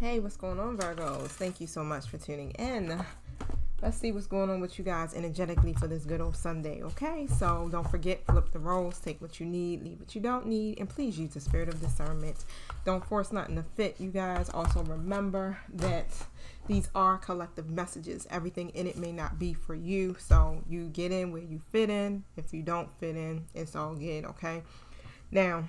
Hey, what's going on, Virgos? Thank you so much for tuning in. Let's see what's going on with you guys energetically for this good old Sunday, okay? So don't forget, flip the roles, take what you need, leave what you don't need, and please use the spirit of discernment. Don't force nothing to fit, you guys. Also remember that these are collective messages. Everything in it may not be for you, so you get in where you fit in. If you don't fit in, it's all good, okay? Now,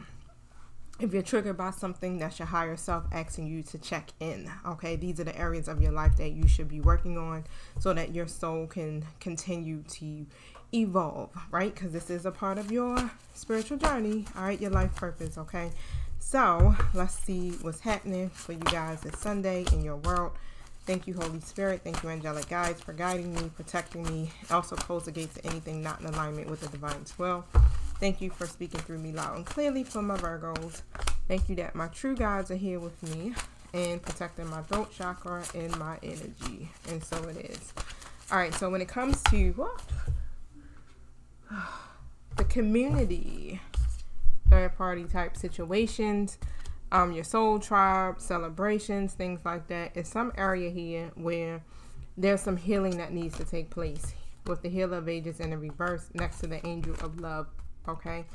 if you're triggered by something, that's your higher self asking you to check in. Okay, these are the areas of your life that you should be working on so that your soul can continue to evolve, right? Because this is a part of your spiritual journey, all right, your life purpose, okay? So let's see what's happening for you guys this Sunday in your world. Thank you, Holy Spirit. Thank you, angelic guides, for guiding me, protecting me. Also, close the gates to anything not in alignment with the divine will. Thank you for speaking through me loud and clearly for my Virgos. Thank you that my true guides are here with me and protecting my throat chakra and my energy. And so it is. All right, so when it comes to the community, third party type situations, um, your soul tribe, celebrations, things like that, is some area here where there's some healing that needs to take place with the healer of ages in the reverse next to the angel of love okay?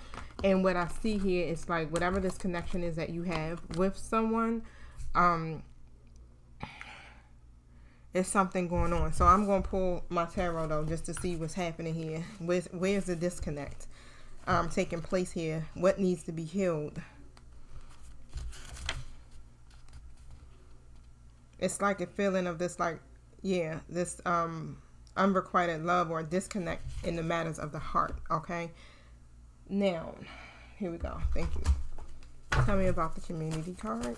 And what i see here is like whatever this connection is that you have with someone um it's something going on. So i'm to pull my tarot though just to see what's happening here. Where's, where's the disconnect um taking place here? What needs to be healed? It's like a feeling of this like yeah this um unrequited love or disconnect in the matters of the heart okay now, here we go. Thank you. Tell me about the community card.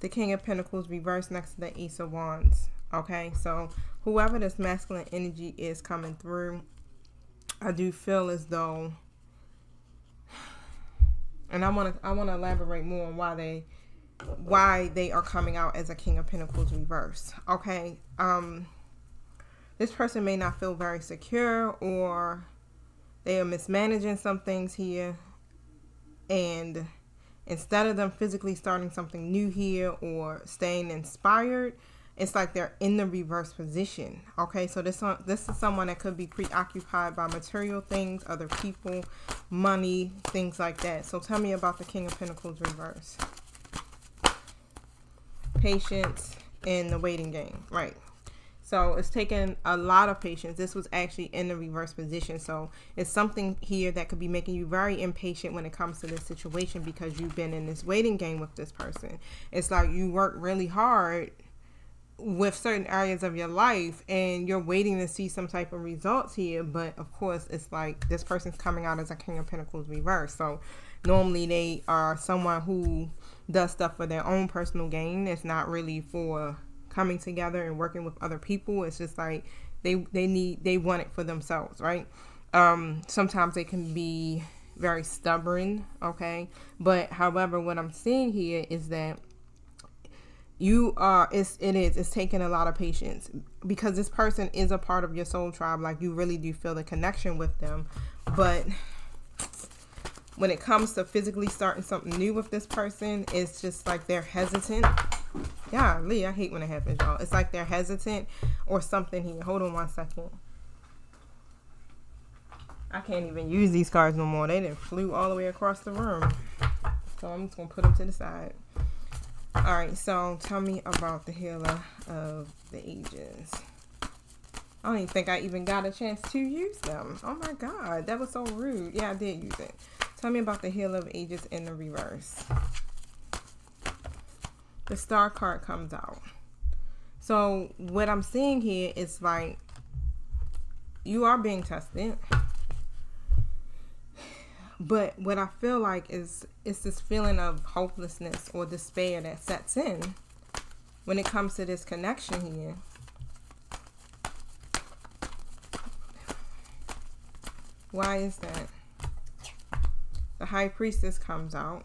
The King of Pentacles reversed next to the Ace of Wands. Okay, so whoever this masculine energy is coming through, I do feel as though, and I want to I want to elaborate more on why they why they are coming out as a King of Pentacles reverse. Okay, um this person may not feel very secure or they are mismanaging some things here. And instead of them physically starting something new here or staying inspired it's like they're in the reverse position. Okay so this one this is someone that could be preoccupied by material things other people money things like that. So tell me about the king of pentacles reverse. Patience and the waiting game. Right so it's taken a lot of patience. This was actually in the reverse position. So it's something here that could be making you very impatient when it comes to this situation because you've been in this waiting game with this person. It's like you work really hard with certain areas of your life and you're waiting to see some type of results here. But of course, it's like this person's coming out as a King of Pentacles reverse. So normally they are someone who does stuff for their own personal gain. It's not really for coming together and working with other people. It's just like they they need they want it for themselves, right? Um, sometimes they can be very stubborn, okay? But however, what I'm seeing here is that you are it's it is it's taking a lot of patience because this person is a part of your soul tribe like you really do feel the connection with them but when it comes to physically starting something new with this person it's just like they're hesitant yeah, Lee, I hate when it happens, y'all. It's like they're hesitant or something here. Hold on one second. I can't even use these cards no more. They didn't flew all the way across the room. So I'm just going to put them to the side. All right, so tell me about the healer of the ages. I don't even think I even got a chance to use them. Oh my God, that was so rude. Yeah, I did use it. Tell me about the healer of ages in the reverse the star card comes out. So what I'm seeing here is like you are being tested. But what I feel like is it's this feeling of hopelessness or despair that sets in when it comes to this connection here. Why is that? The high priestess comes out.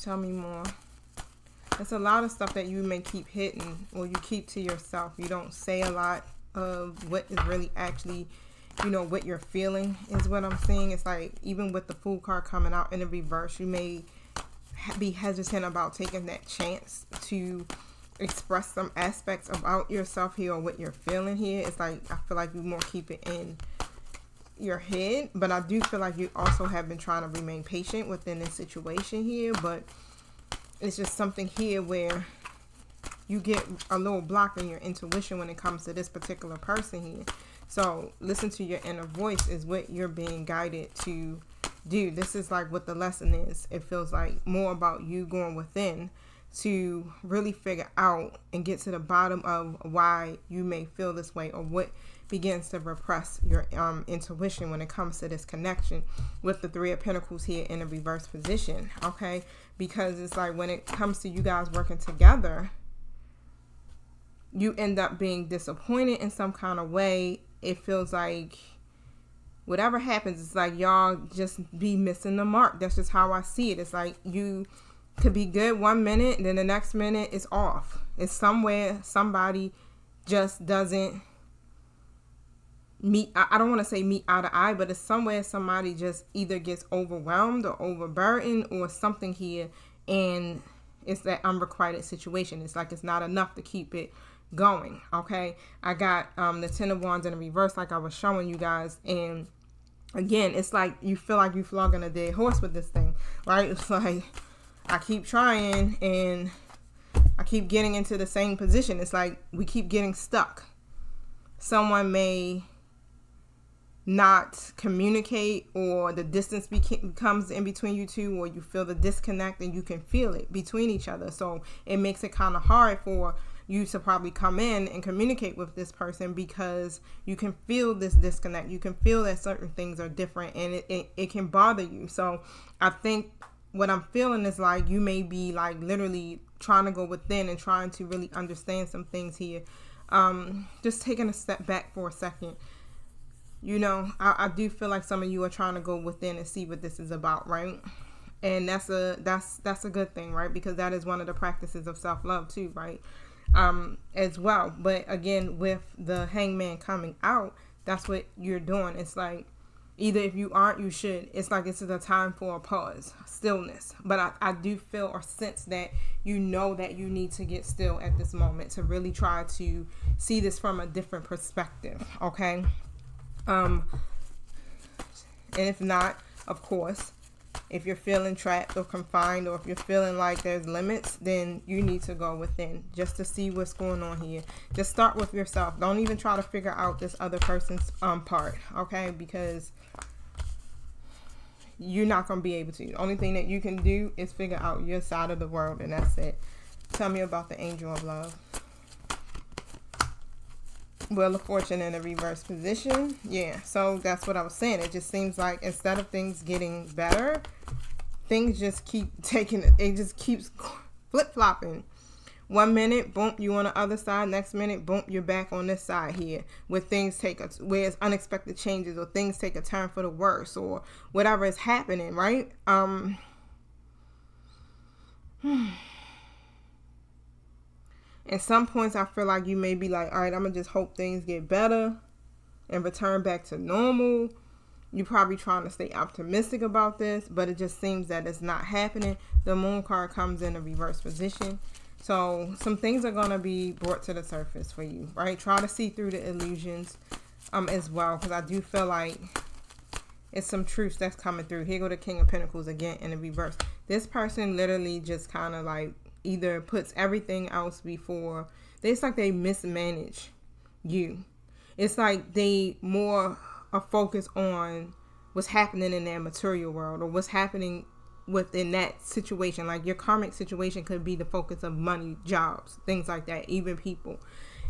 Tell me more. It's a lot of stuff that you may keep hidden or you keep to yourself. You don't say a lot of what is really actually, you know, what you're feeling is what I'm seeing. It's like even with the Fool card coming out in the reverse, you may be hesitant about taking that chance to express some aspects about yourself here or what you're feeling here. It's like I feel like you more keep it in your head, but I do feel like you also have been trying to remain patient within this situation here, but it's just something here where you get a little block in your intuition when it comes to this particular person here. So listen to your inner voice is what you're being guided to do. This is like what the lesson is. It feels like more about you going within to really figure out and get to the bottom of why you may feel this way or what begins to repress your um, intuition when it comes to this connection with the three of pentacles here in a reverse position okay because it's like when it comes to you guys working together you end up being disappointed in some kind of way. It feels like whatever happens it's like y'all just be missing the mark. That's just how i see it. It's like you could be good one minute then the next minute it's off. It's somewhere somebody just doesn't meet i don't want to say meet eye to eye but it's somewhere somebody just either gets overwhelmed or overburdened or something here and it's that unrequited situation. It's like it's not enough to keep it going okay? I got um the ten of wands in reverse like i was showing you guys and again it's like you feel like you're flogging a dead horse with this thing right? It's like i keep trying and i keep getting into the same position. It's like we keep getting stuck. Someone may not communicate or the distance becomes in between you two or you feel the disconnect and you can feel it between each other. So it makes it kind of hard for you to probably come in and communicate with this person because you can feel this disconnect. You can feel that certain things are different and it, it, it can bother you. So i think what i'm feeling is like you may be like literally trying to go within and trying to really understand some things here. Um just taking a step back for a second you know, I, I do feel like some of you are trying to go within and see what this is about, right? And that's a that's that's a good thing, right? Because that is one of the practices of self love too, right? Um, as well. But again, with the hangman coming out, that's what you're doing. It's like either if you aren't, you should. It's like this is a time for a pause, stillness. But I, I do feel or sense that you know that you need to get still at this moment to really try to see this from a different perspective, okay? Um, and if not, of course, if you're feeling trapped or confined, or if you're feeling like there's limits, then you need to go within just to see what's going on here. Just start with yourself. Don't even try to figure out this other person's um part, okay? Because you're not gonna be able to. The only thing that you can do is figure out your side of the world, and that's it. Tell me about the angel of love. Wheel of Fortune in a reverse position. Yeah, so that's what I was saying. It just seems like instead of things getting better, things just keep taking, it just keeps flip flopping. One minute, boom, you on the other side. Next minute, boom, you're back on this side here. Where things take a, where it's unexpected changes or things take a turn for the worse or whatever is happening, right? Um. At some points, I feel like you may be like, all right, I'm gonna just hope things get better and return back to normal. You're probably trying to stay optimistic about this, but it just seems that it's not happening. The moon card comes in a reverse position. So some things are gonna be brought to the surface for you, right? Try to see through the illusions um as well, because I do feel like it's some truth that's coming through. Here go the King of Pentacles again in the reverse. This person literally just kind of like either puts everything else before it's like they mismanage you. It's like they more are focused on what's happening in their material world or what's happening within that situation. Like your karmic situation could be the focus of money jobs things like that even people.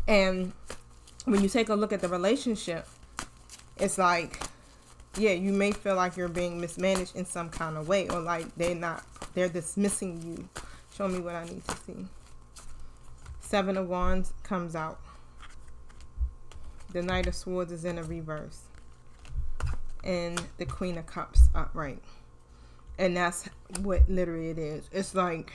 And when you take a look at the relationship it's like yeah you may feel like you're being mismanaged in some kind of way or like they're not they're dismissing you Show me what I need to see. Seven of Wands comes out. The Knight of Swords is in a reverse. And the Queen of Cups upright. And that's what literally it is. It's like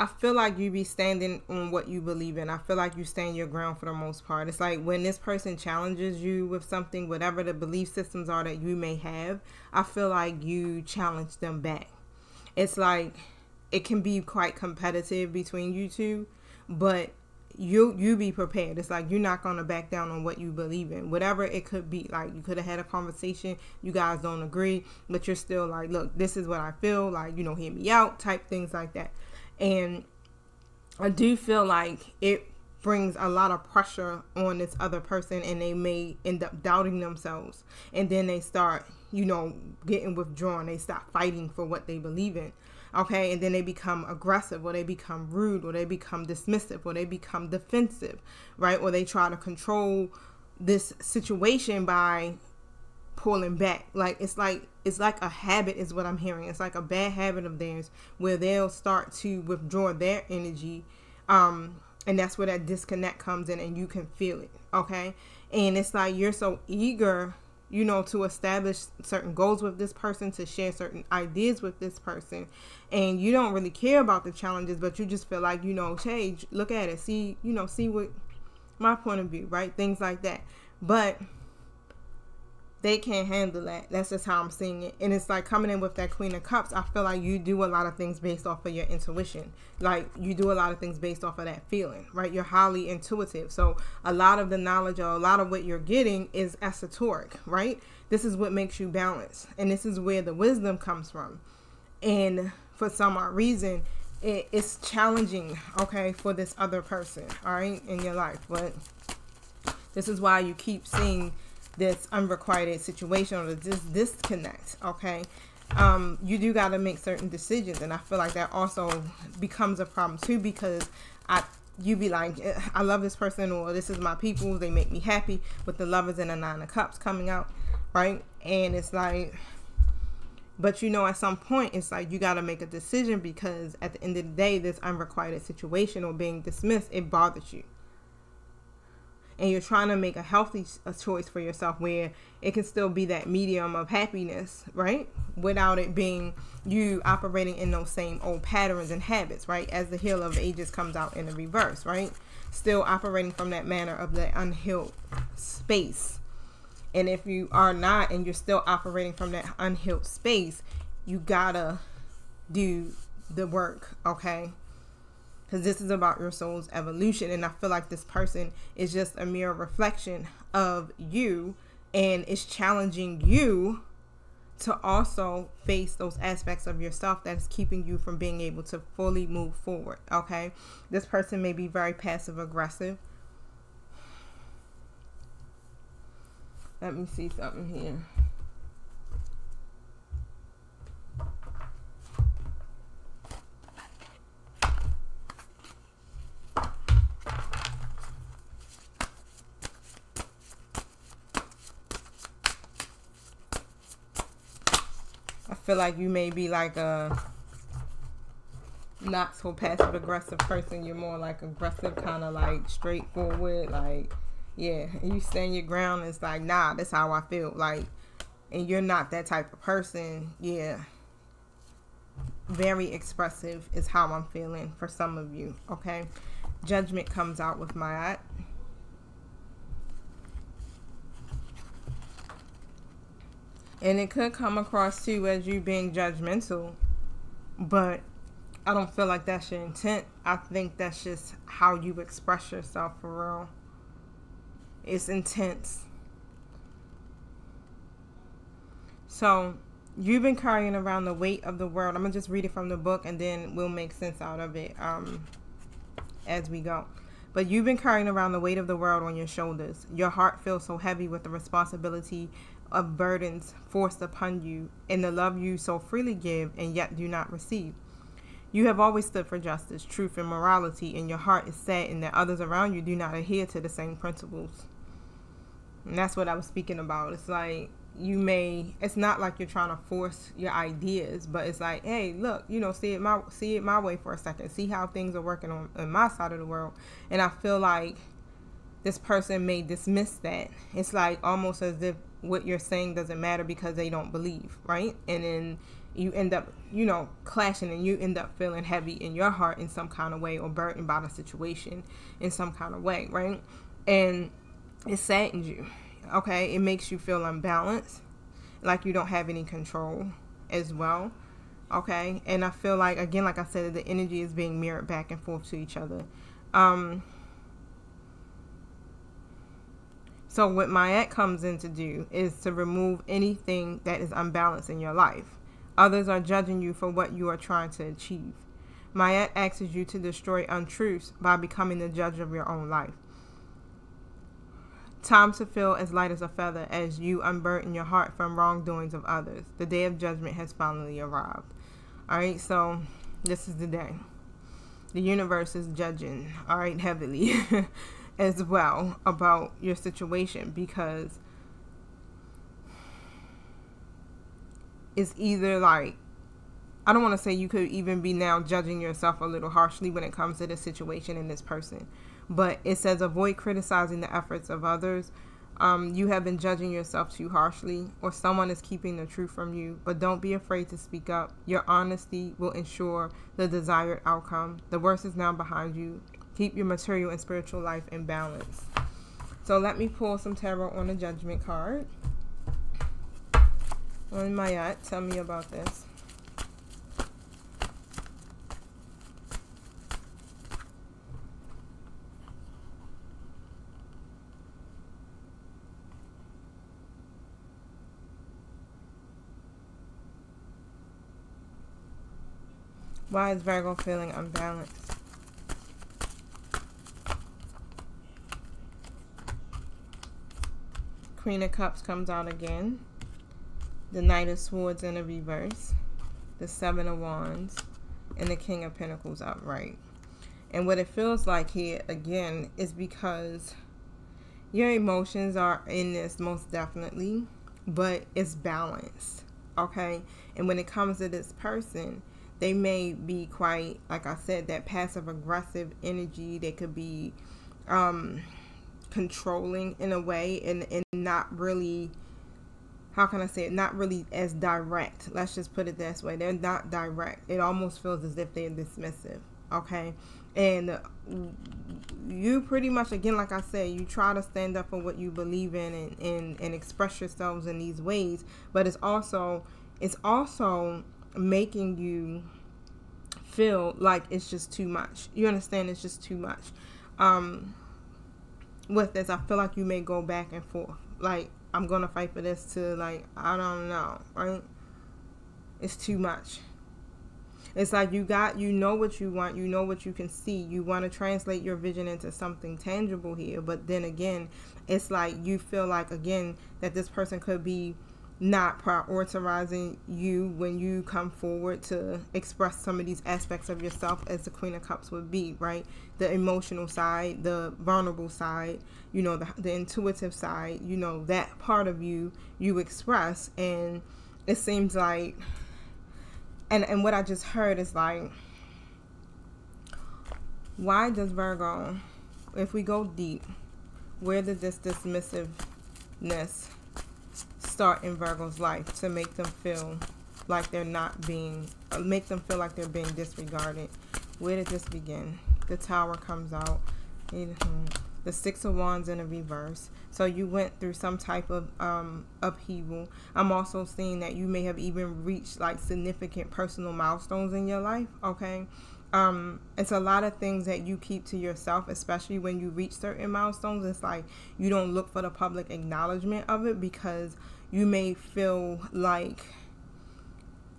I feel like you be standing on what you believe in. I feel like you stand your ground for the most part. It's like when this person challenges you with something, whatever the belief systems are that you may have, I feel like you challenge them back. It's like it can be quite competitive between you two, but you you be prepared. It's like you're not gonna back down on what you believe in, whatever it could be. Like you could have had a conversation, you guys don't agree, but you're still like, look, this is what I feel. Like you know, hear me out, type things like that. And I do feel like it brings a lot of pressure on this other person and they may end up doubting themselves. And then they start you know getting withdrawn. They stop fighting for what they believe in. Okay? And then they become aggressive or they become rude or they become dismissive or they become defensive right? Or they try to control this situation by pulling back. Like it's like it's like a habit is what i'm hearing. It's like a bad habit of theirs where they'll start to withdraw their energy um and that's where that disconnect comes in and you can feel it okay? And it's like you're so eager you know to establish certain goals with this person to share certain ideas with this person and you don't really care about the challenges but you just feel like you know hey look at it see you know see what my point of view right? Things like that. But they can't handle that. That's just how I'm seeing it. And it's like coming in with that Queen of Cups, I feel like you do a lot of things based off of your intuition. Like you do a lot of things based off of that feeling, right? You're highly intuitive. So a lot of the knowledge or a lot of what you're getting is esoteric, right? This is what makes you balance. And this is where the wisdom comes from. And for some odd reason, it, it's challenging, okay, for this other person, all right, in your life. But this is why you keep seeing this unrequited situation or this disconnect okay? Um, you do got to make certain decisions and i feel like that also becomes a problem too because i you be like i love this person or this is my people they make me happy with the lovers and the nine of cups coming out right? And it's like but you know at some point it's like you got to make a decision because at the end of the day this unrequited situation or being dismissed it bothers you and you're trying to make a healthy a choice for yourself where it can still be that medium of happiness, right? Without it being you operating in those same old patterns and habits, right? As the Healer of Ages comes out in the reverse, right? Still operating from that manner of the unhealed space. And if you are not and you're still operating from that unhealed space, you gotta do the work, okay? Because this is about your soul's evolution and i feel like this person is just a mere reflection of you and is challenging you to also face those aspects of yourself that is keeping you from being able to fully move forward okay? This person may be very passive aggressive let me see something here feel like you may be like a not so passive aggressive person. You're more like aggressive, kind of like straightforward. Like, yeah, you stand your ground. It's like, nah, that's how I feel. Like, and you're not that type of person. Yeah. Very expressive is how I'm feeling for some of you. Okay. Judgment comes out with my And it could come across too as you being judgmental, but I don't feel like that's your intent. I think that's just how you express yourself for real. It's intense. So, you've been carrying around the weight of the world. I'm to just read it from the book and then we'll make sense out of it um, as we go. But you've been carrying around the weight of the world on your shoulders. Your heart feels so heavy with the responsibility of burdens forced upon you and the love you so freely give and yet do not receive. You have always stood for justice, truth, and morality, and your heart is sad in that others around you do not adhere to the same principles. And that's what I was speaking about. It's like you may it's not like you're trying to force your ideas, but it's like, hey, look, you know, see it my see it my way for a second. See how things are working on, on my side of the world. And I feel like this person may dismiss that. It's like almost as if what you're saying doesn't matter because they don't believe, right? And then you end up, you know, clashing and you end up feeling heavy in your heart in some kind of way or burdened by the situation in some kind of way, right? And it saddens you, okay? It makes you feel unbalanced, like you don't have any control as well, okay? And I feel like, again, like I said, the energy is being mirrored back and forth to each other. Um, so what Mayat comes in to do is to remove anything that is unbalanced in your life. Others are judging you for what you are trying to achieve. Mayat asks you to destroy untruths by becoming the judge of your own life. Time to feel as light as a feather as you unburden your heart from wrongdoings of others. The day of judgment has finally arrived. All right, so this is the day. The universe is judging, all right, heavily as well about your situation because it's either like I don't want to say you could even be now judging yourself a little harshly when it comes to this situation and this person, but it says avoid criticizing the efforts of others. Um, you have been judging yourself too harshly, or someone is keeping the truth from you, but don't be afraid to speak up. Your honesty will ensure the desired outcome. The worst is now behind you. Keep your material and spiritual life in balance. So let me pull some tarot on the judgment card on Mayat. Tell me about this. Why is Virgo feeling unbalanced? Queen of Cups comes out again the Knight of Swords in a reverse, the Seven of Wands, and the King of Pentacles upright. And what it feels like here, again, is because your emotions are in this most definitely, but it's balanced, okay? And when it comes to this person, they may be quite, like I said, that passive aggressive energy. They could be um, controlling in a way and, and not really how can I say it, not really as direct. Let's just put it this way. They're not direct. It almost feels as if they're dismissive. Okay. And you pretty much, again, like I said, you try to stand up for what you believe in and, and, and express yourselves in these ways. But it's also, it's also making you feel like it's just too much. You understand? It's just too much. Um, with this, I feel like you may go back and forth. Like, I'm gonna fight for this to like I don't know, right? It's too much. It's like you got you know what you want, you know what you can see. You want to translate your vision into something tangible here, but then again, it's like you feel like again that this person could be not prioritizing you when you come forward to express some of these aspects of yourself as the queen of cups would be right? The emotional side the vulnerable side you know the, the intuitive side you know that part of you you express. And it seems like and and what i just heard is like why does virgo if we go deep where did this dismissiveness start in Virgo's life to make them feel like they're not being, uh, make them feel like they're being disregarded. Where did this begin? The tower comes out. The Six of Wands in a reverse. So you went through some type of um, upheaval. I'm also seeing that you may have even reached like significant personal milestones in your life. Okay um, it's a lot of things that you keep to yourself, especially when you reach certain milestones. It's like you don't look for the public acknowledgement of it because you may feel like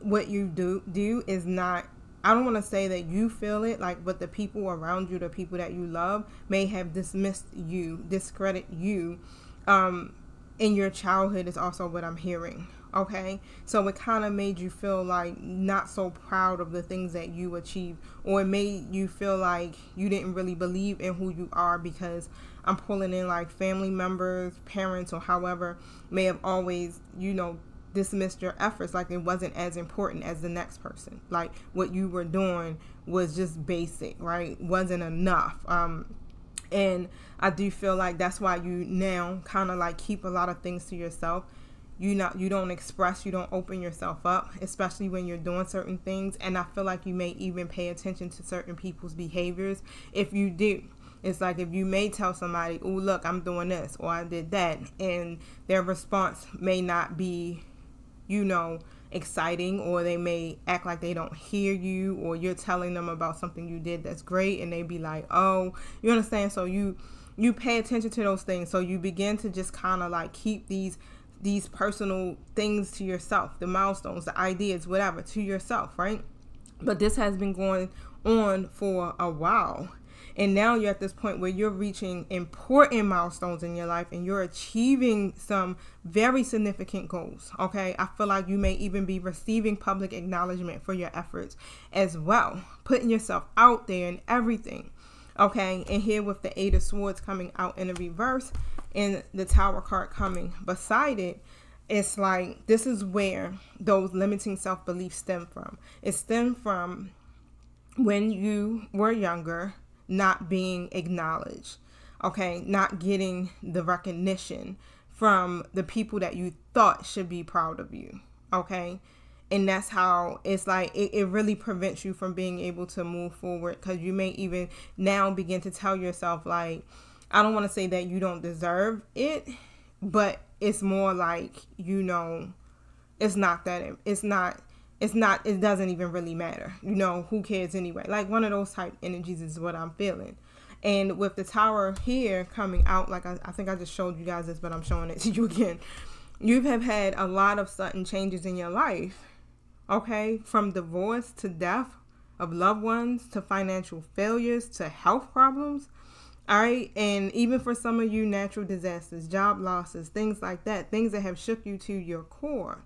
what you do do is not I don't want to say that you feel it like but the people around you the people that you love may have dismissed you discredit you. Um in your childhood is also what I'm hearing okay? So it kind of made you feel like not so proud of the things that you achieved or it made you feel like you didn't really believe in who you are because i'm pulling in like family members parents or however may have always you know dismissed your efforts like it wasn't as important as the next person. Like what you were doing was just basic right? Wasn't enough. Um and i do feel like that's why you now kind of like keep a lot of things to yourself you not you don't express you don't open yourself up especially when you're doing certain things. And i feel like you may even pay attention to certain people's behaviors. If you do it's like if you may tell somebody oh look i'm doing this or i did that and their response may not be you know exciting or they may act like they don't hear you or you're telling them about something you did that's great and they be like oh you understand? So you you pay attention to those things. So you begin to just kind of like keep these these personal things to yourself the milestones the ideas whatever to yourself right but this has been going on for a while and now you're at this point where you're reaching important milestones in your life and you're achieving some very significant goals. Okay. I feel like you may even be receiving public acknowledgement for your efforts as well, putting yourself out there and everything. Okay. And here with the Eight of Swords coming out in a reverse and the Tower card coming beside it, it's like this is where those limiting self beliefs stem from. It stem from when you were younger not being acknowledged, okay, not getting the recognition from the people that you thought should be proud of you, okay? And that's how it's like it, it really prevents you from being able to move forward because you may even now begin to tell yourself, like, I don't want to say that you don't deserve it, but it's more like, you know, it's not that, it's not it's not it doesn't even really matter. You know who cares anyway? Like one of those type energies is what i'm feeling. And with the tower here coming out like I, I think i just showed you guys this but i'm showing it to you again. You have had a lot of sudden changes in your life okay? From divorce to death of loved ones to financial failures to health problems all right and even for some of you natural disasters job losses things like that things that have shook you to your core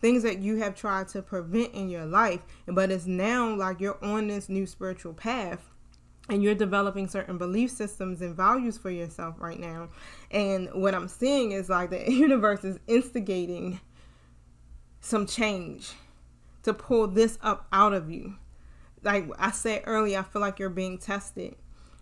things that you have tried to prevent in your life but it's now like you're on this new spiritual path and you're developing certain belief systems and values for yourself right now. And what i'm seeing is like the universe is instigating some change to pull this up out of you. Like i said earlier i feel like you're being tested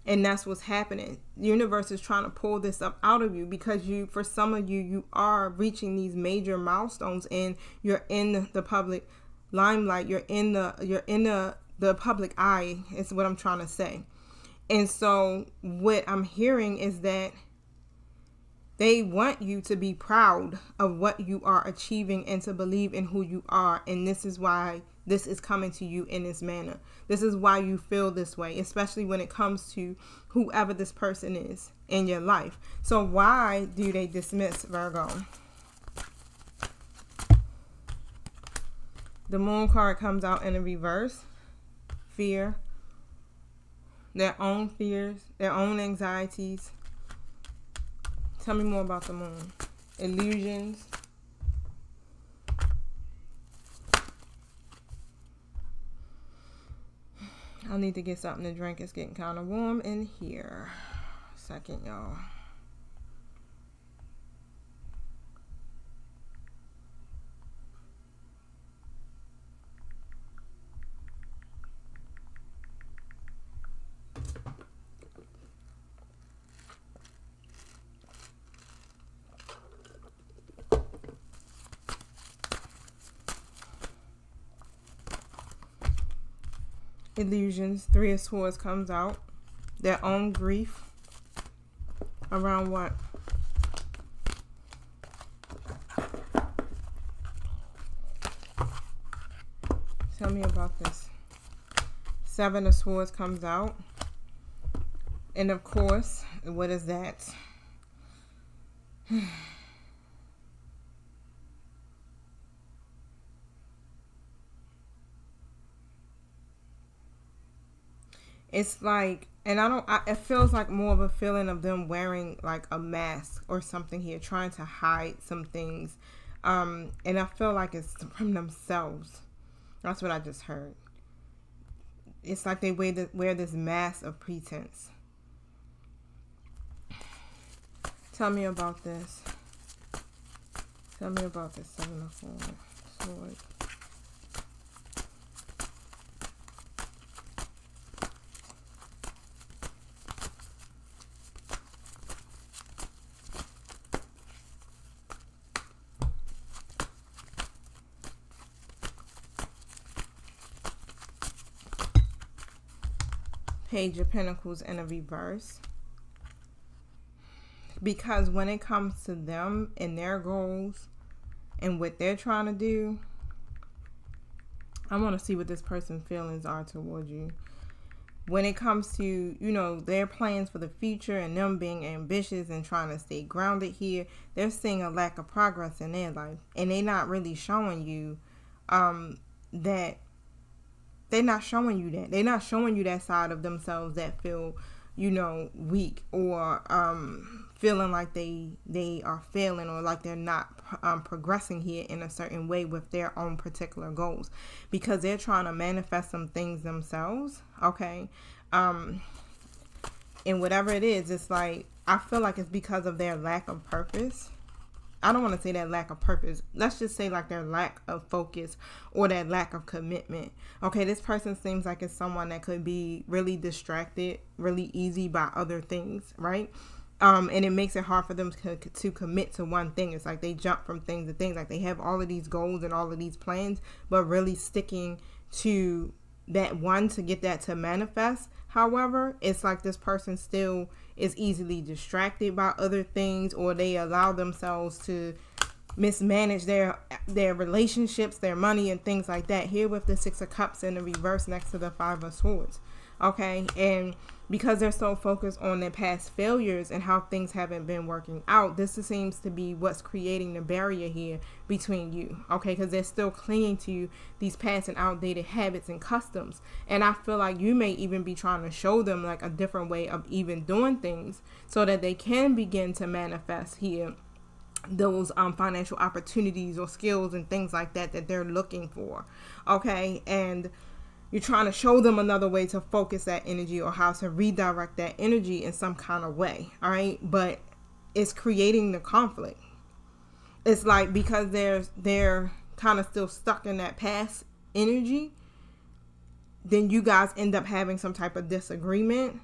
and that's what's happening. The universe is trying to pull this up out of you because you for some of you you are reaching these major milestones and you're in the public limelight. You're in the you're in the the public eye is what i'm trying to say. And so what i'm hearing is that they want you to be proud of what you are achieving and to believe in who you are. And this is why this is coming to you in this manner. This is why you feel this way, especially when it comes to whoever this person is in your life. So, why do they dismiss Virgo? The moon card comes out in a reverse fear, their own fears, their own anxieties. Tell me more about the moon. Illusions, I need to get something to drink. It's getting kind of warm in here. Second, y'all. Illusions. Three of Swords comes out. Their own grief. Around what? Tell me about this. Seven of Swords comes out. And of course, what is that? it's like and i don't I, it feels like more of a feeling of them wearing like a mask or something here trying to hide some things. Um and i feel like it's from themselves. That's what i just heard. It's like they wear, the, wear this mask of pretense. Tell me about this. Tell me about this seven of swords Page of Pentacles in a reverse. Because when it comes to them and their goals and what they're trying to do, I want to see what this person's feelings are towards you. When it comes to, you know, their plans for the future and them being ambitious and trying to stay grounded here, they're seeing a lack of progress in their life. And they're not really showing you um, that they're not showing you that. They're not showing you that side of themselves that feel, you know, weak or um, feeling like they they are failing or like they're not um, progressing here in a certain way with their own particular goals because they're trying to manifest some things themselves. Okay, um, and whatever it is, it's like I feel like it's because of their lack of purpose I don't want to say that lack of purpose. Let's just say like their lack of focus or that lack of commitment. Okay, this person seems like it's someone that could be really distracted, really easy by other things, right? Um, and it makes it hard for them to, to commit to one thing. It's like they jump from things to things. Like they have all of these goals and all of these plans, but really sticking to that one to get that to manifest. However, it's like this person still is easily distracted by other things or they allow themselves to mismanage their their relationships, their money and things like that. Here with the 6 of cups in the reverse next to the 5 of swords. Okay? And because they're so focused on their past failures and how things haven't been working out, this seems to be what's creating the barrier here between you, okay? Because they're still clinging to these past and outdated habits and customs. And I feel like you may even be trying to show them like a different way of even doing things so that they can begin to manifest here those um, financial opportunities or skills and things like that that they're looking for, okay? And you're trying to show them another way to focus that energy or how to redirect that energy in some kind of way all right? But it's creating the conflict. It's like because they're they're kind of still stuck in that past energy then you guys end up having some type of disagreement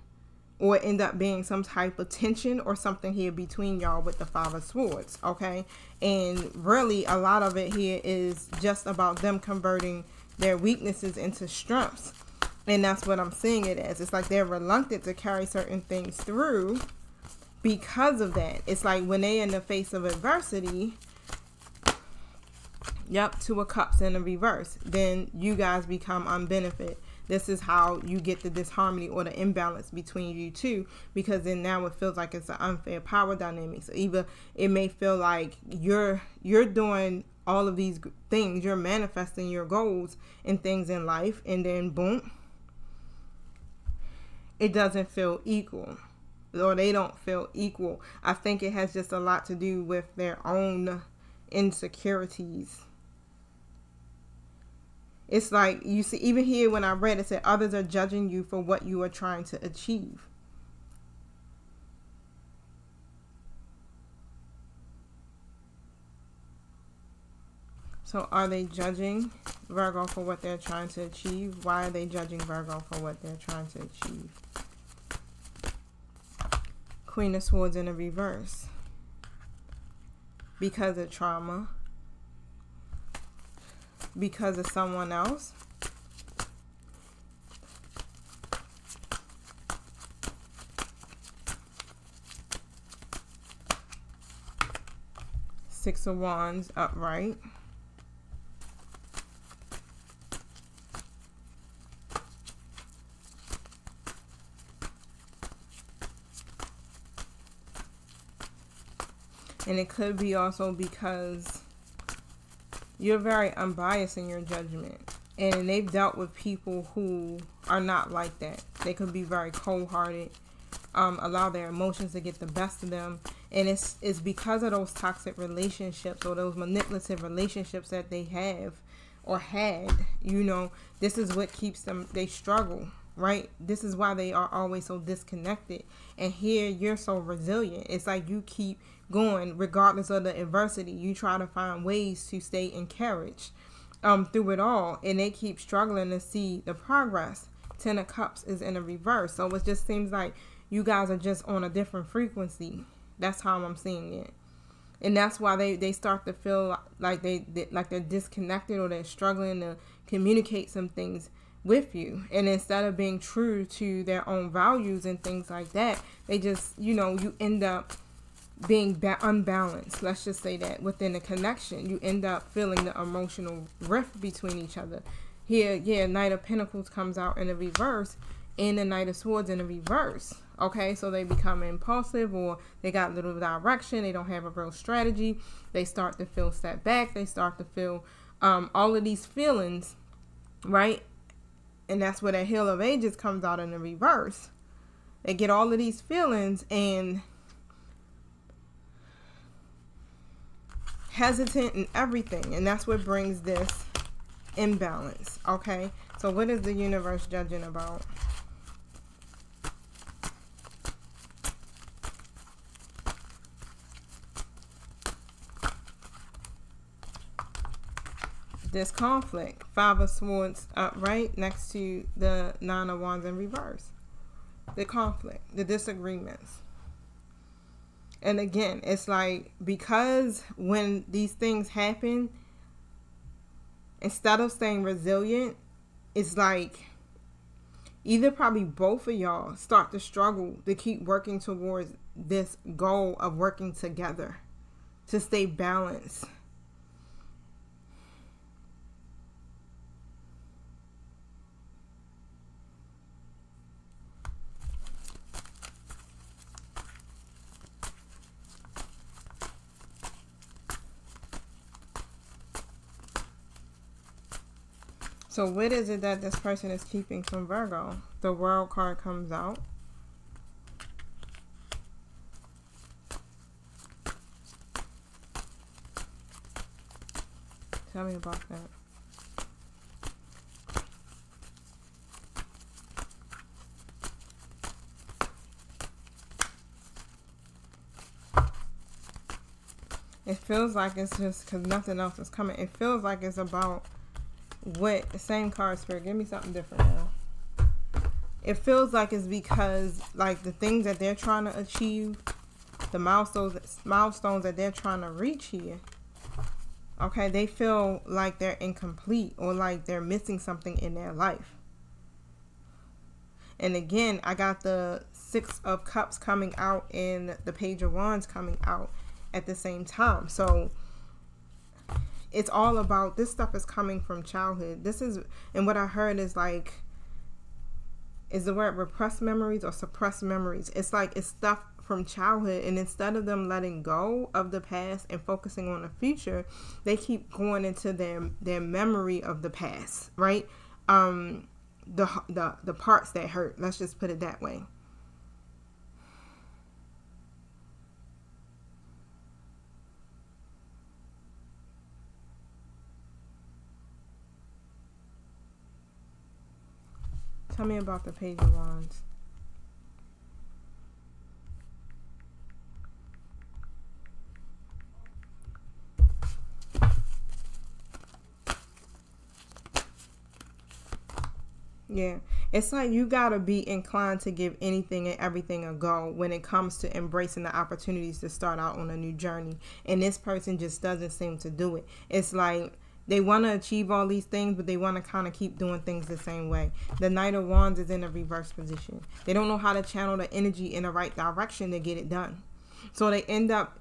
or end up being some type of tension or something here between y'all with the five of swords okay? And really a lot of it here is just about them converting their weaknesses into strengths. And that's what I'm seeing it as. It's like they're reluctant to carry certain things through because of that. It's like when they in the face of adversity, yep, two of cups in the reverse, then you guys become unbenefit. This is how you get the disharmony or the imbalance between you two because then now it feels like it's an unfair power dynamic. So either it may feel like you're you're doing all of these things. You're manifesting your goals and things in life, and then boom, it doesn't feel equal, or they don't feel equal. I think it has just a lot to do with their own insecurities. It's like you see, even here when I read it, said others are judging you for what you are trying to achieve. So are they judging Virgo for what they're trying to achieve? Why are they judging Virgo for what they're trying to achieve? Queen of Swords in a reverse. Because of trauma. Because of someone else. Six of Wands upright. And it could be also because you're very unbiased in your judgment. And they've dealt with people who are not like that. They could be very cold hearted, um, allow their emotions to get the best of them. And it's, it's because of those toxic relationships or those manipulative relationships that they have or had, you know, this is what keeps them, they struggle right? This is why they are always so disconnected. And here you're so resilient. It's like you keep going regardless of the adversity. You try to find ways to stay encouraged um, through it all. And they keep struggling to see the progress. Ten of Cups is in a reverse. So it just seems like you guys are just on a different frequency. That's how I'm seeing it. And that's why they, they start to feel like they, they like they're disconnected or they're struggling to communicate some things with you. And instead of being true to their own values and things like that, they just, you know, you end up being ba- unbalanced. Let's just say that within a connection, you end up feeling the emotional rift between each other. Here, yeah, Knight of Pentacles comes out in the reverse, and the Knight of Swords in the reverse. Okay, so they become impulsive or they got little direction. They don't have a real strategy. They start to feel set back. They start to feel um, all of these feelings, right? And that's where that Healer of Ages comes out in the reverse. They get all of these feelings and hesitant and everything. And that's what brings this imbalance. Okay, so what is the universe judging about? this conflict. Five of Swords upright next to the Nine of Wands in reverse. The conflict, the disagreements. And again, it's like because when these things happen, instead of staying resilient, it's like either probably both of y'all start to struggle to keep working towards this goal of working together to stay balanced So what is it that this person is keeping from Virgo? The World card comes out. Tell me about that. It feels like it's just because nothing else is coming. It feels like it's about what the same card spirit. Give me something different now. It feels like it's because like the things that they're trying to achieve the milestones milestones that they're trying to reach here okay they feel like they're incomplete or like they're missing something in their life. And again i got the six of cups coming out and the page of wands coming out at the same time. So it's all about this stuff is coming from childhood. This is and what I heard is like is the word repressed memories or suppressed memories. It's like it's stuff from childhood and instead of them letting go of the past and focusing on the future, they keep going into their their memory of the past, right? Um the the the parts that hurt. Let's just put it that way. Tell me about the Page of Wands. Yeah, it's like you gotta be inclined to give anything and everything a go when it comes to embracing the opportunities to start out on a new journey. And this person just doesn't seem to do it. It's like they want to achieve all these things, but they want to kind of keep doing things the same way. The Knight of Wands is in a reverse position. They don't know how to channel the energy in the right direction to get it done. So they end up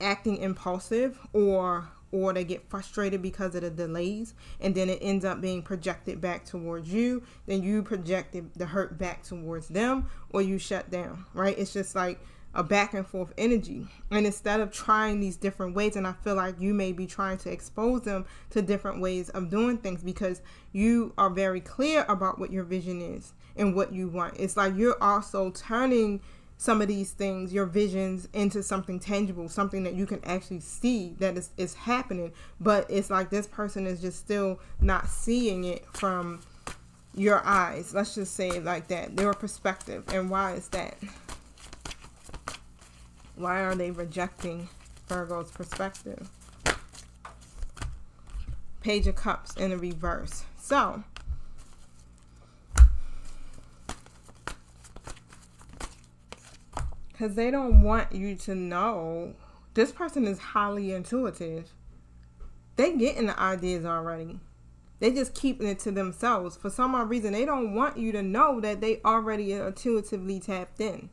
acting impulsive or or they get frustrated because of the delays and then it ends up being projected back towards you then you project the hurt back towards them or you shut down right it's just like a back and forth energy. And instead of trying these different ways, and I feel like you may be trying to expose them to different ways of doing things because you are very clear about what your vision is and what you want. It's like you're also turning some of these things, your visions, into something tangible, something that you can actually see that is, is happening. But it's like this person is just still not seeing it from your eyes. Let's just say it like that. Their perspective. And why is that? Why are they rejecting Virgo's perspective? Page of Cups in the reverse. So, because they don't want you to know this person is highly intuitive. They getting the ideas already. They just keeping it to themselves. For some odd reason, they don't want you to know that they already intuitively tapped in.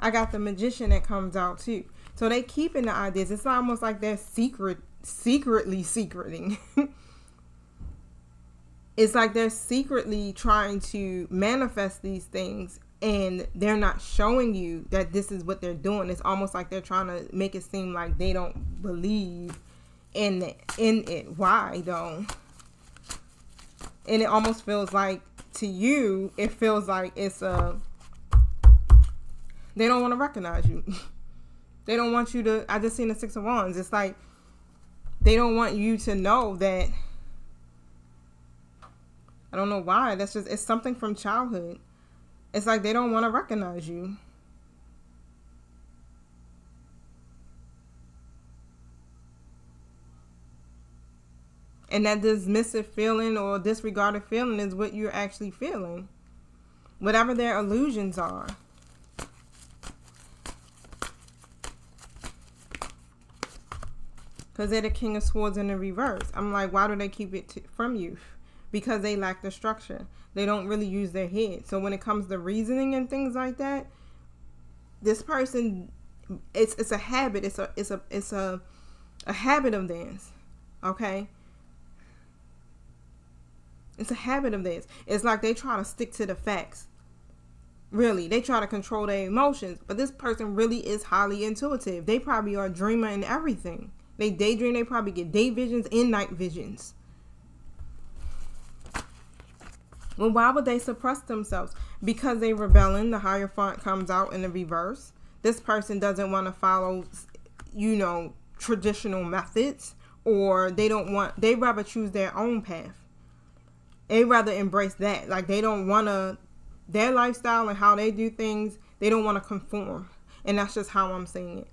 I got the magician that comes out too. So they keeping the ideas. It's almost like they're secret secretly secreting. it's like they're secretly trying to manifest these things and they're not showing you that this is what they're doing. It's almost like they're trying to make it seem like they don't believe in it. In it. Why though? And it almost feels like to you, it feels like it's a. They don't want to recognize you. they don't want you to. I just seen the six of wands. It's like they don't want you to know that. I don't know why. That's just it's something from childhood it's like they don't want to recognize you. And that dismissive feeling or disregarded feeling is what you're actually feeling. Whatever their illusions are. Because they're the king of swords in the reverse. I'm like, why do they keep it t- from you? Because they lack the structure they don't really use their head. So when it comes to reasoning and things like that, this person it's it's a habit. It's a it's a it's a a habit of theirs. Okay? It's a habit of theirs. It's like they try to stick to the facts. Really, they try to control their emotions, but this person really is highly intuitive. They probably are a dreamer and everything. They daydream, they probably get day visions and night visions. Well, why would they suppress themselves? Because they're rebelling, the Hierophant comes out in the reverse. This person doesn't want to follow, you know, traditional methods, or they don't want, they rather choose their own path. They rather embrace that. Like they don't want to, their lifestyle and how they do things, they don't want to conform. And that's just how I'm saying it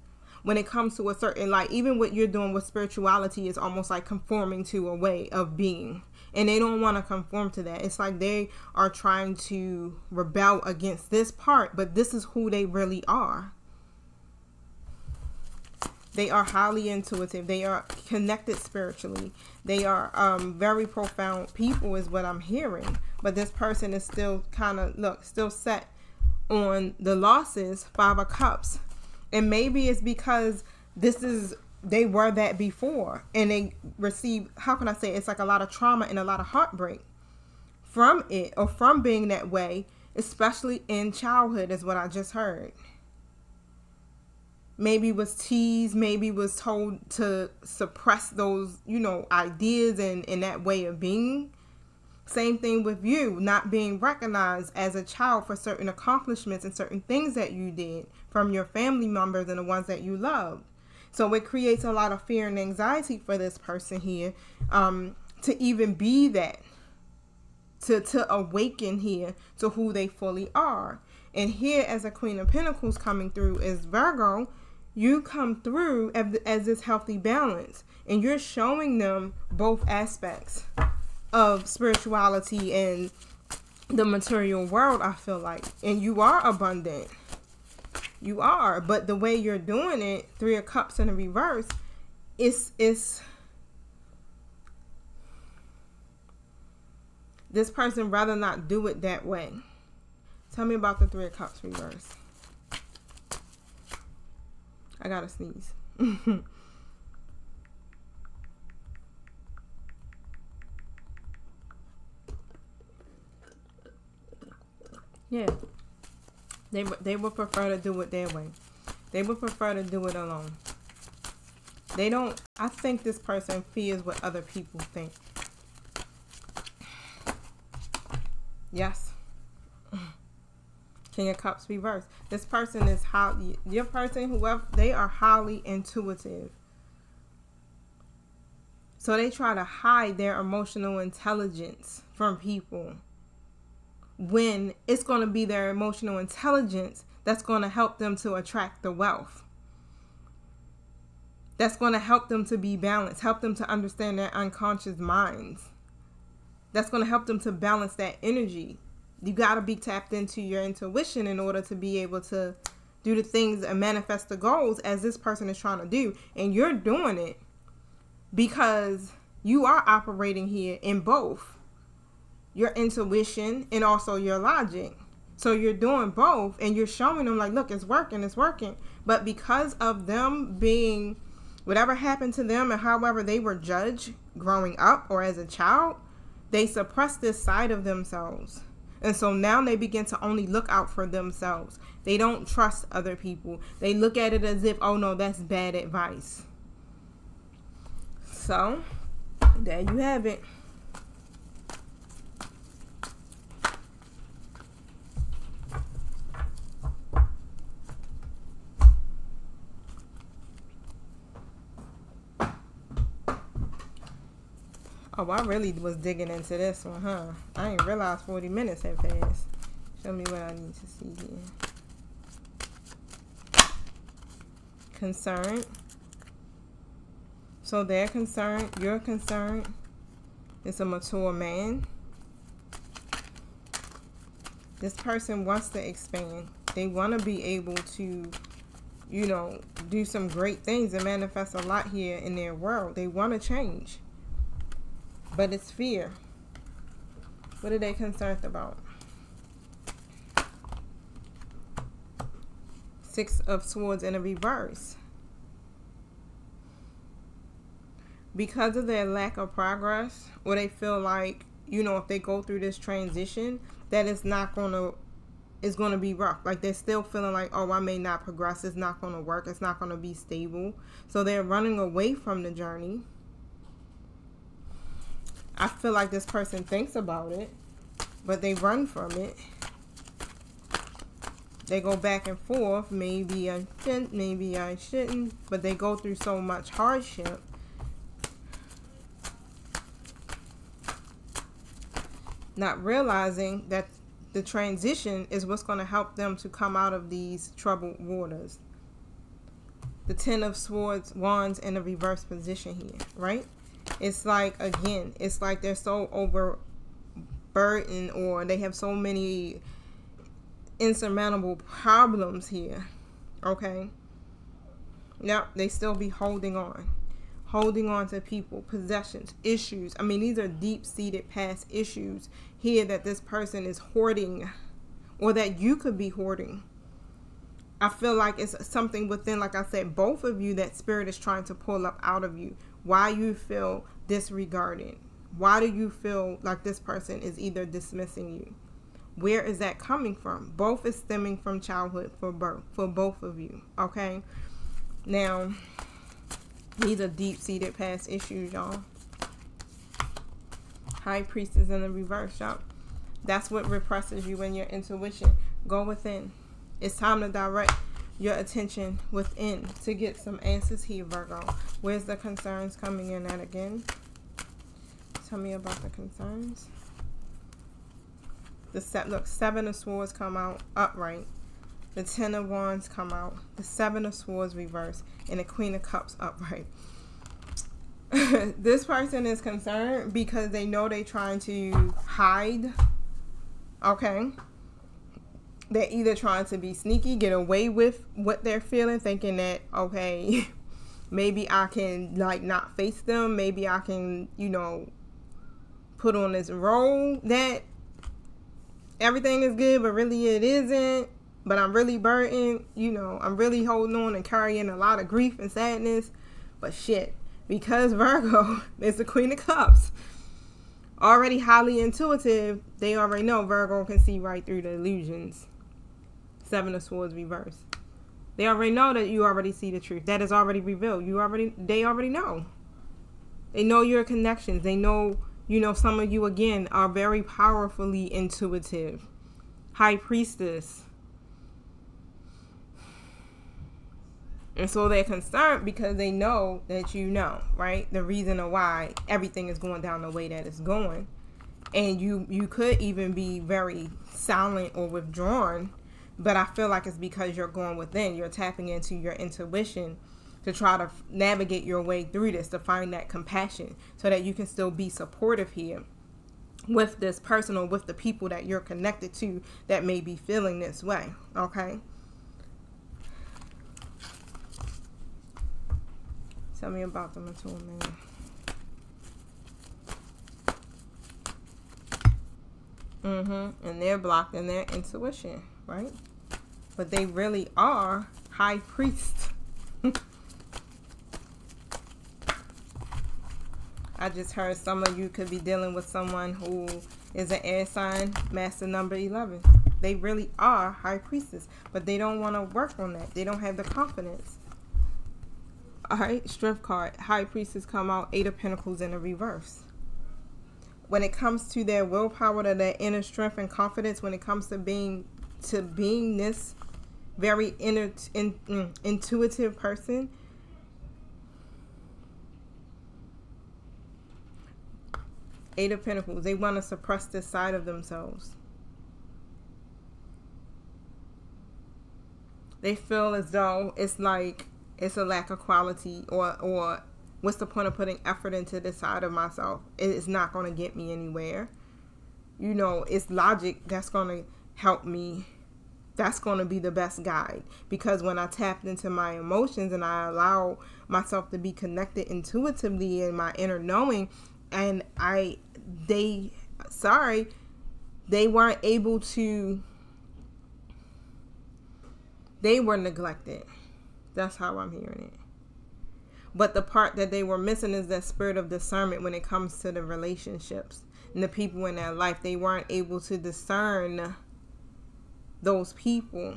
when it comes to a certain like even what you're doing with spirituality is almost like conforming to a way of being and they don't want to conform to that. It's like they are trying to rebel against this part, but this is who they really are. They are highly intuitive. They are connected spiritually. They are um, very profound people, is what I'm hearing. But this person is still kind of, look, still set on the losses, Five of Cups. And maybe it's because this is they were that before and they receive how can I say it's like a lot of trauma and a lot of heartbreak from it or from being that way, especially in childhood is what I just heard. Maybe was teased, maybe was told to suppress those, you know, ideas and, and that way of being. Same thing with you, not being recognized as a child for certain accomplishments and certain things that you did from your family members and the ones that you loved so it creates a lot of fear and anxiety for this person here um, to even be that, to, to awaken here to who they fully are. And here, as a Queen of Pentacles coming through, is Virgo, you come through as, as this healthy balance. And you're showing them both aspects of spirituality and the material world, I feel like. And you are abundant you are. But the way you're doing it, three of cups in the reverse, it's it's this person rather not do it that way. Tell me about the three of cups reverse. I gotta sneeze. yeah. They they would prefer to do it their way. They would prefer to do it alone. They don't. I think this person fears what other people think. Yes. King of Cups reverse. This person is highly. your person, whoever they are, highly intuitive. So they try to hide their emotional intelligence from people when it's going to be their emotional intelligence that's going to help them to attract the wealth. That's going to help them to be balanced, help them to understand their unconscious minds. That's going to help them to balance that energy. You got to be tapped into your intuition in order to be able to do the things and manifest the goals as this person is trying to do. And you're doing it because you are operating here in both your intuition and also your logic. So you're doing both and you're showing them like, look, it's working, it's working. But because of them being whatever happened to them and however they were judged growing up or as a child, they suppress this side of themselves. And so now they begin to only look out for themselves. They don't trust other people. They look at it as if, oh no, that's bad advice. So, there you have it. Oh, I really was digging into this one, huh? I didn't realize 40 minutes had passed. Show me what I need to see here. Concerned. So they're concerned. You're concerned. It's a mature man. This person wants to expand. They want to be able to, you know, do some great things and manifest a lot here in their world. They want to change. But it's fear. What are they concerned about? Six of Swords in a reverse. Because of their lack of progress, or they feel like, you know, if they go through this transition, that it's not going to it's going to be rough. Like they're still feeling like, oh, I may not progress. It's not going to work. It's not going to be stable. So they're running away from the journey. I feel like this person thinks about it, but they run from it. They go back and forth. Maybe I shouldn't, maybe I shouldn't, but they go through so much hardship. Not realizing that the transition is what's going to help them to come out of these troubled waters. The Ten of Swords, Wands in a reverse position here, right? It's like again it's like they're so overburdened or they have so many insurmountable problems here okay? Yep they still be holding on. Holding on to people possessions issues. I mean these are deep-seated past issues here that this person is hoarding or that you could be hoarding. I feel like it's something within, like I said, both of you that spirit is trying to pull up out of you why you feel disregarded. Why do you feel like this person is either dismissing you? Where is that coming from? Both is stemming from childhood for birth for both of you. Okay. Now, these are deep seated past issues, y'all. High priestess in the reverse, y'all. That's what represses you in your intuition. Go within. It's time to direct your attention within to get some answers here, Virgo. Where's the concerns coming in at again? Tell me about the concerns. The set look, seven of swords come out upright. The ten of wands come out. The seven of swords reverse. And the queen of cups upright. this person is concerned because they know they're trying to hide. Okay they're either trying to be sneaky, get away with what they're feeling, thinking that, okay, maybe I can like not face them. Maybe I can, you know, put on this role that everything is good, but really it isn't. But I'm really burdened, you know, I'm really holding on and carrying a lot of grief and sadness. But shit, because Virgo is the Queen of Cups, already highly intuitive, they already know Virgo can see right through the illusions. Seven of Swords reversed. They already know that you already see the truth. That is already revealed. You already they already know. They know your connections. They know, you know, some of you again are very powerfully intuitive. High priestess. And so they're concerned because they know that you know, right? The reason why everything is going down the way that it's going. And you you could even be very silent or withdrawn but I feel like it's because you're going within, you're tapping into your intuition to try to navigate your way through this, to find that compassion so that you can still be supportive here with this person or with the people that you're connected to that may be feeling this way, okay? Tell me about the mature man. Mm-hmm. And they're blocking their intuition right? But they really are high priests. I just heard some of you could be dealing with someone who is an air sign, master number 11. They really are high priestess, but they don't want to work on that. They don't have the confidence. All right, strength card. High priestess come out, eight of pentacles in the reverse. When it comes to their willpower, to their inner strength and confidence, when it comes to being to being this very inner in, mm, intuitive person, Eight of Pentacles. They want to suppress this side of themselves. They feel as though it's like it's a lack of quality or or what's the point of putting effort into this side of myself? It's not going to get me anywhere. You know, it's logic that's going to help me. That's going to be the best guide. Because when I tapped into my emotions and I allow myself to be connected intuitively in my inner knowing, and I they sorry they weren't able to they were neglected. That's how i'm hearing it. But the part that they were missing is that spirit of discernment when it comes to the relationships and the people in their life. They weren't able to discern those people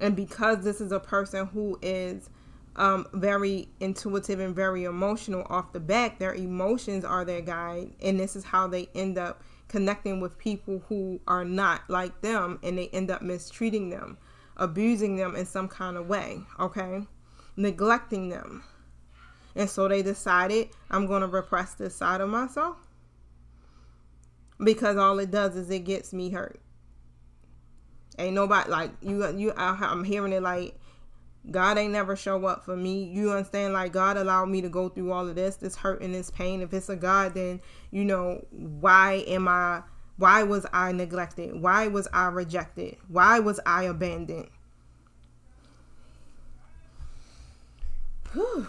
and because this is a person who is um, very intuitive and very emotional off the back. Their emotions are their guide, and this is how they end up connecting with people who are not like them, and they end up mistreating them, abusing them in some kind of way, okay? Neglecting them. And so they decided, I'm going to repress this side of myself because all it does is it gets me hurt. Ain't nobody like you. You, I'm hearing it like God ain't never show up for me. You understand? Like God allowed me to go through all of this, this hurt and this pain. If it's a God, then you know why am I? Why was I neglected? Why was I rejected? Why was I abandoned? Whew.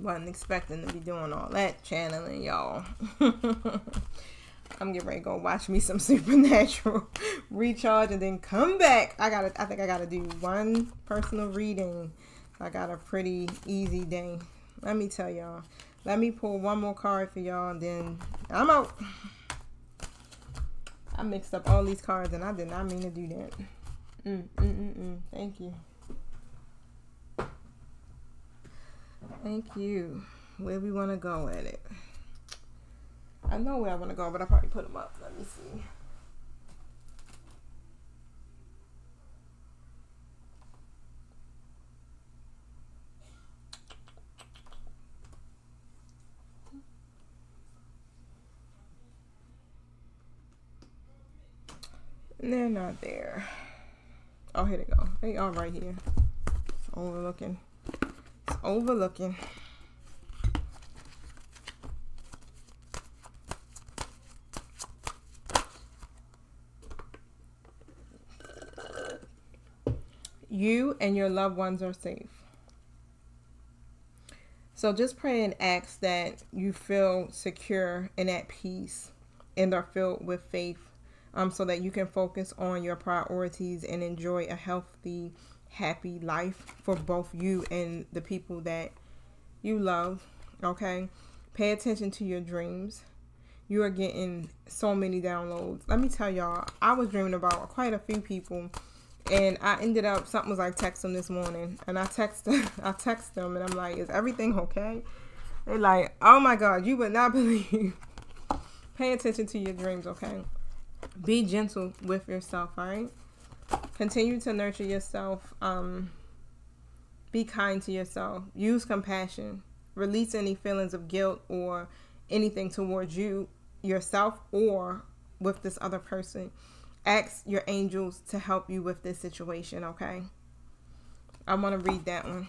Wasn't expecting to be doing all that channeling, y'all. I'm getting ready to go watch me some supernatural recharge and then come back. I gotta I think I gotta do one personal reading. I got a pretty easy day. Let me tell y'all. Let me pull one more card for y'all and then I'm out. I mixed up all these cards and I did not mean to do that. Mm, mm, mm, mm. Thank you. Thank you. Where we want to go at it. I know where I want to go, but I probably put them up. Let me see. They're not there. Oh, here they go. They are right here. It's overlooking. It's overlooking. You and your loved ones are safe. So just pray and ask that you feel secure and at peace and are filled with faith um, so that you can focus on your priorities and enjoy a healthy, happy life for both you and the people that you love. Okay? Pay attention to your dreams. You are getting so many downloads. Let me tell y'all, I was dreaming about quite a few people and I ended up something was like text them this morning, and I text them, I text them, and I'm like, "Is everything okay?" They're like, "Oh my God, you would not believe." Pay attention to your dreams, okay? Be gentle with yourself, all right? Continue to nurture yourself. Um, be kind to yourself. Use compassion. Release any feelings of guilt or anything towards you, yourself, or with this other person ask your angels to help you with this situation, okay? I want to read that one.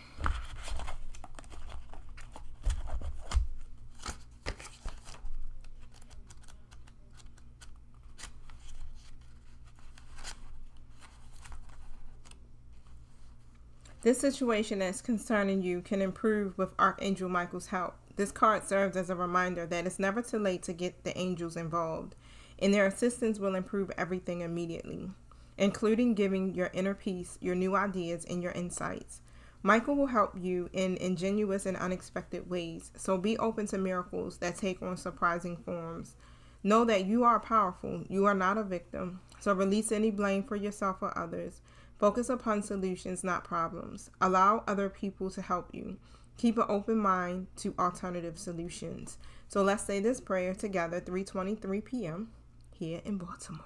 This situation that's concerning you can improve with Archangel Michael's help. This card serves as a reminder that it's never too late to get the angels involved, and their assistance will improve everything immediately, including giving your inner peace, your new ideas, and your insights. Michael will help you in ingenious and unexpected ways, so be open to miracles that take on surprising forms. Know that you are powerful, you are not a victim, so release any blame for yourself or others. Focus upon solutions, not problems. Allow other people to help you. Keep an open mind to alternative solutions. So let's say this prayer together, 3:23 p.m. here in Baltimore.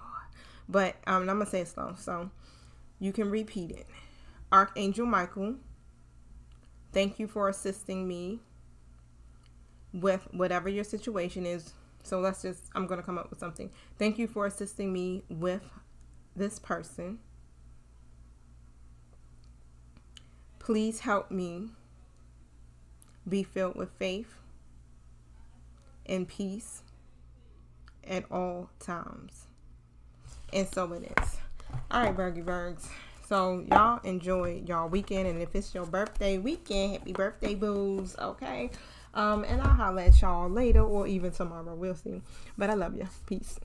But um, I'm gonna say it slow, so you can repeat it. Archangel Michael, thank you for assisting me with whatever your situation is. So let's just, I'm gonna come up with something. Thank you for assisting me with this person. Please help me be filled with faith and peace at all times. And so it is. All right, Bergie Bergs. So y'all enjoy y'all weekend, and if it's your birthday weekend, happy birthday, boos. Okay. Um, and I'll holler at y'all later or even tomorrow. We'll see. But I love you. Peace.